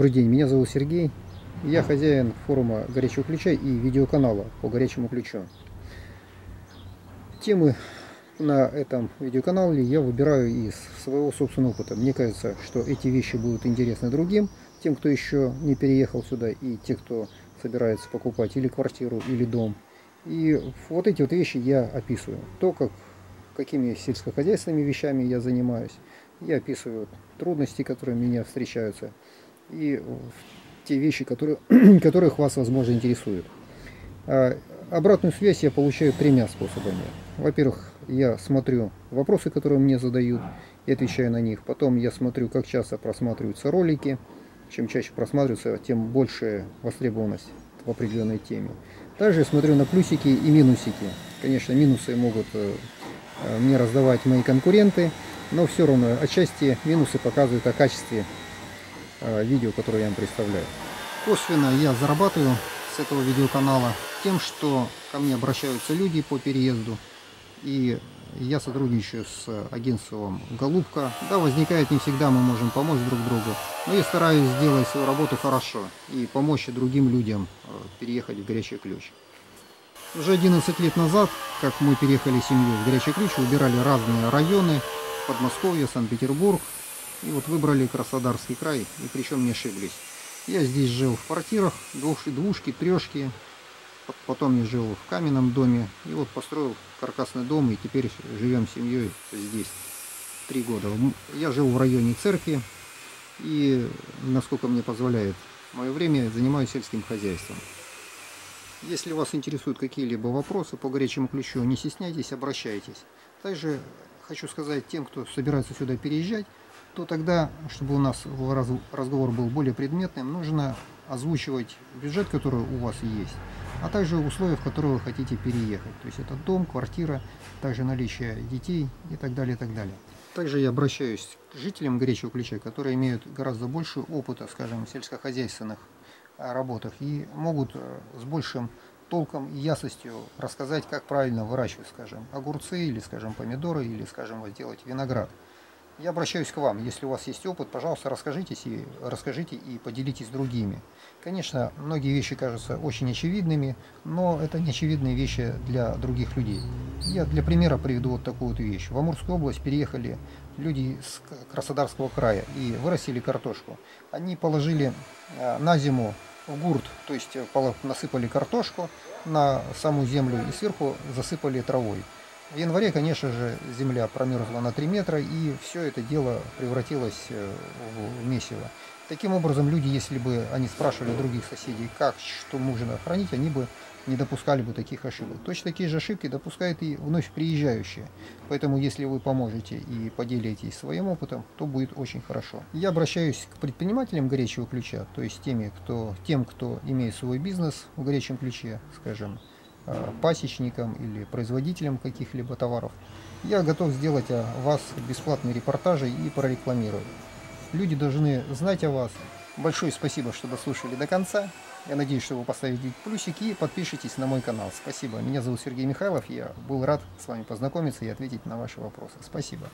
Добрый день, меня зовут Сергей. Я хозяин форума «Горячего ключа» и видеоканала по горячему ключу. Темы на этом видеоканале я выбираю из своего собственного опыта. Мне кажется, что эти вещи будут интересны другим, тем, кто еще не переехал сюда, и те, кто собирается покупать или квартиру, или дом. И вот эти вот вещи я описываю. То, как, какими сельскохозяйственными вещами я занимаюсь. Я описываю трудности, которые меня встречаются и те вещи, которые, которых вас, возможно, интересуют. А, обратную связь я получаю тремя способами. Во-первых, я смотрю вопросы, которые мне задают, и отвечаю на них. Потом я смотрю, как часто просматриваются ролики. Чем чаще просматриваются, тем больше востребованность в определенной теме. Также смотрю на плюсики и минусики. Конечно, минусы могут э, э, мне раздавать мои конкуренты, но все равно отчасти минусы показывают о качестве видео, которое я вам представляю. Косвенно я зарабатываю с этого видеоканала тем, что ко мне обращаются люди по переезду. И я сотрудничаю с агентством «Голубка». Да, возникает не всегда, мы можем помочь друг другу. Но я стараюсь сделать свою работу хорошо и помочь другим людям э, переехать в «Горячий ключ». Уже 11 лет назад, как мы переехали семью в «Горячий ключ», выбирали разные районы, Подмосковье, Санкт-Петербург, и вот выбрали Краснодарский край, и причем не ошиблись. Я здесь жил в квартирах, двушки, двушки, трешки. Потом я жил в каменном доме. И вот построил каркасный дом, и теперь живем семьей здесь. Три года. Я жил в районе церкви. И, насколько мне позволяет мое время, занимаюсь сельским хозяйством. Если вас интересуют какие-либо вопросы по горячему ключу, не стесняйтесь, обращайтесь. Также хочу сказать тем, кто собирается сюда переезжать, то тогда, чтобы у нас разговор был более предметным, нужно озвучивать бюджет, который у вас есть, а также условия, в которые вы хотите переехать. То есть это дом, квартира, также наличие детей и так далее, и так далее. Также я обращаюсь к жителям Горячего Ключа, которые имеют гораздо больше опыта, скажем, в сельскохозяйственных а, работах и могут э, с большим толком и ясностью рассказать, как правильно выращивать, скажем, огурцы или, скажем, помидоры или, скажем, сделать виноград. Я обращаюсь к вам. Если у вас есть опыт, пожалуйста, расскажитесь и расскажите и поделитесь с другими. Конечно, многие вещи кажутся очень очевидными, но это не очевидные вещи для других людей. Я для примера приведу вот такую вот вещь. В Амурскую область переехали люди с Краснодарского края и вырастили картошку. Они положили а, на зиму в гурт, то есть э, насыпали картошку на саму землю и сверху засыпали травой. В январе, конечно же, земля промерзла на 3 метра, и все это дело превратилось э, в месиво. Таким образом, люди, если бы они спрашивали других соседей, как, что нужно хранить, они бы не допускали бы таких ошибок. Точно такие же ошибки допускают и вновь приезжающие. Поэтому, если вы поможете и поделитесь своим опытом, то будет очень хорошо. Я обращаюсь к предпринимателям горячего ключа, то есть теми, кто, тем, кто имеет свой бизнес в горячем ключе, скажем, Э, пасечникам или производителям каких-либо товаров, я готов сделать о вас бесплатные репортажи и прорекламировать. Люди должны знать о вас. Большое спасибо, что дослушали до конца. Я надеюсь, что вы поставите плюсики и подпишитесь на мой канал. Спасибо. Меня зовут Сергей Михайлов. Я был рад с вами познакомиться и ответить на ваши вопросы. Спасибо.